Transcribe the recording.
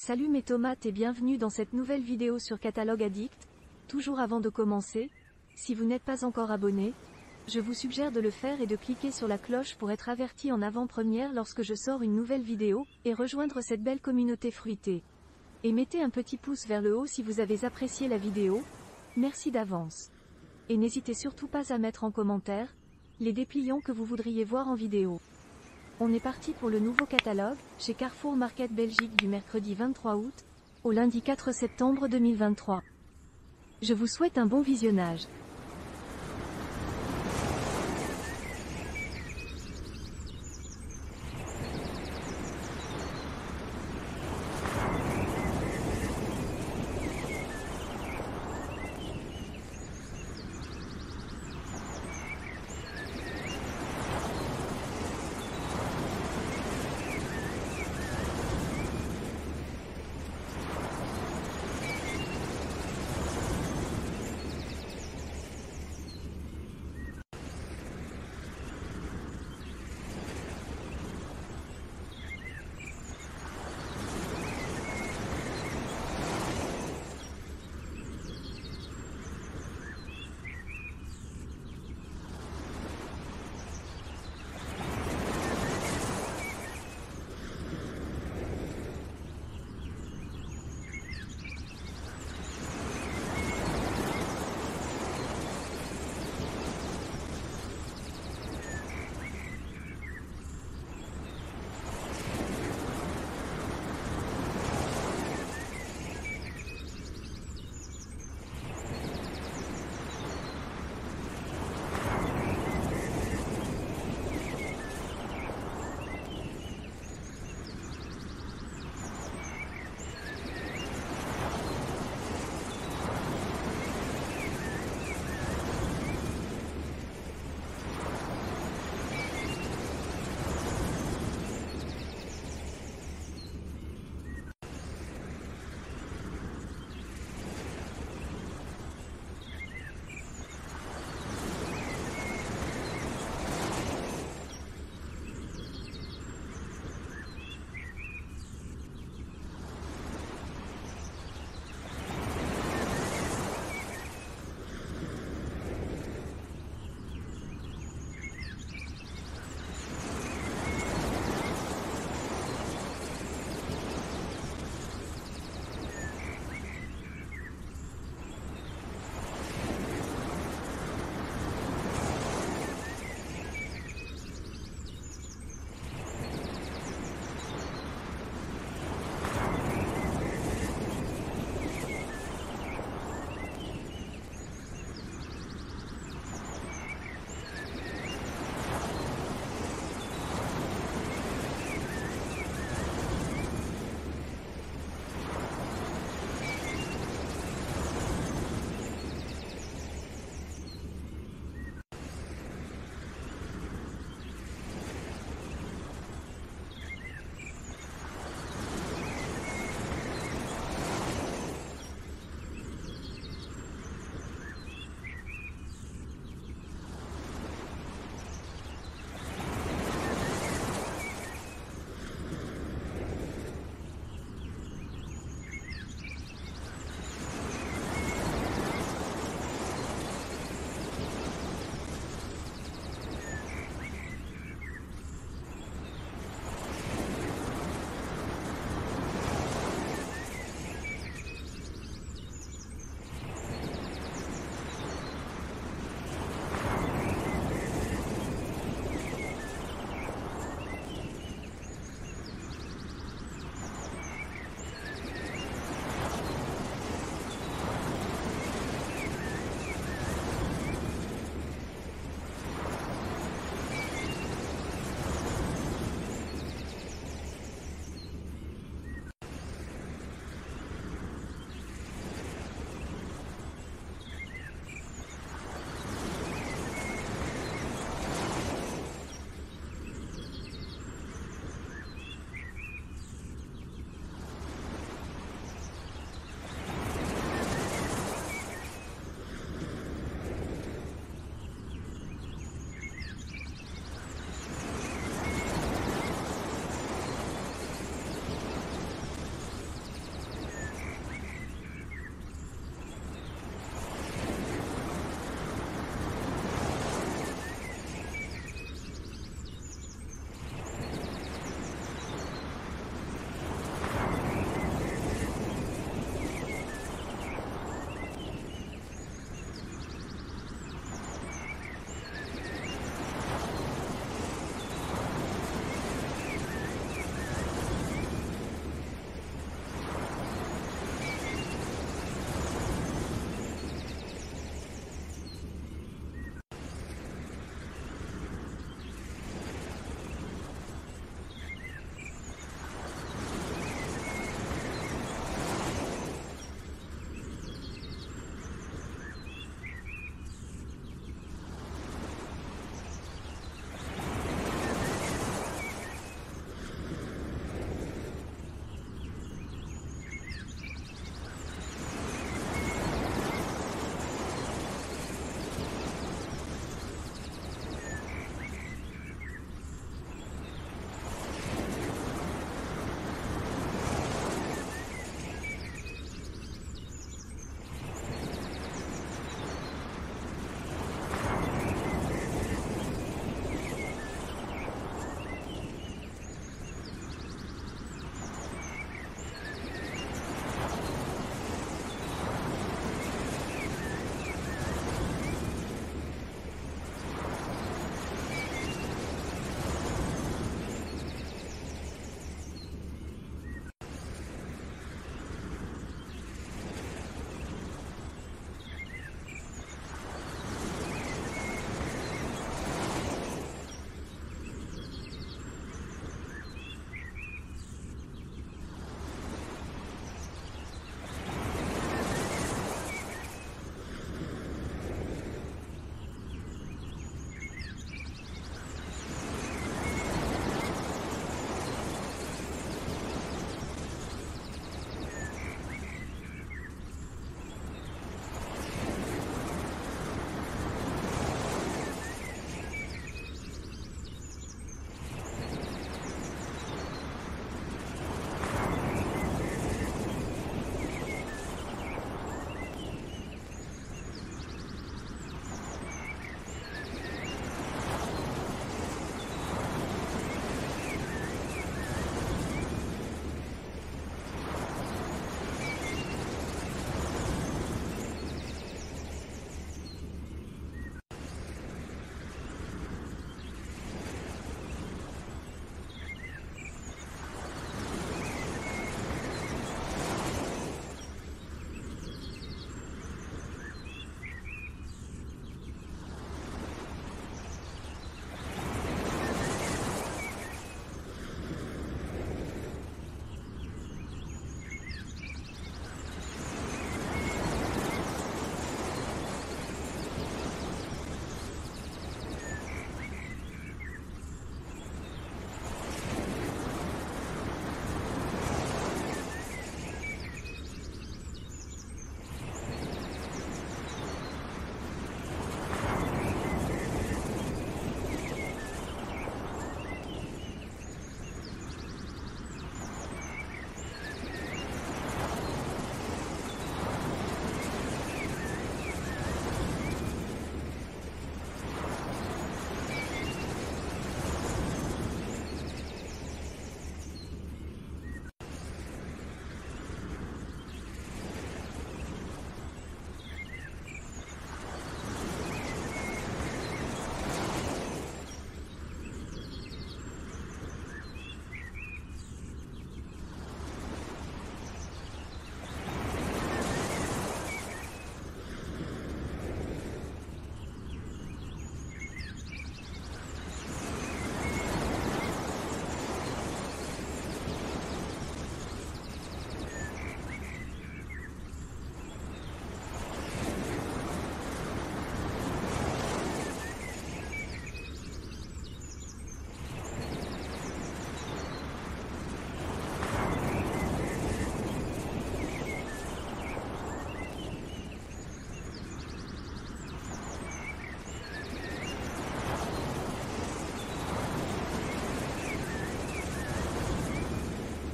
Salut mes tomates et bienvenue dans cette nouvelle vidéo sur Catalogue Addict. Toujours avant de commencer, si vous n'êtes pas encore abonné, je vous suggère de le faire et de cliquer sur la cloche pour être averti en avant-première lorsque je sors une nouvelle vidéo, et rejoindre cette belle communauté fruitée. Et mettez un petit pouce vers le haut si vous avez apprécié la vidéo, merci d'avance. Et n'hésitez surtout pas à mettre en commentaire, les dépliants que vous voudriez voir en vidéo. On est parti pour le nouveau catalogue, chez Carrefour Market Belgique du mercredi 23 août, au lundi 4 septembre 2023. Je vous souhaite un bon visionnage.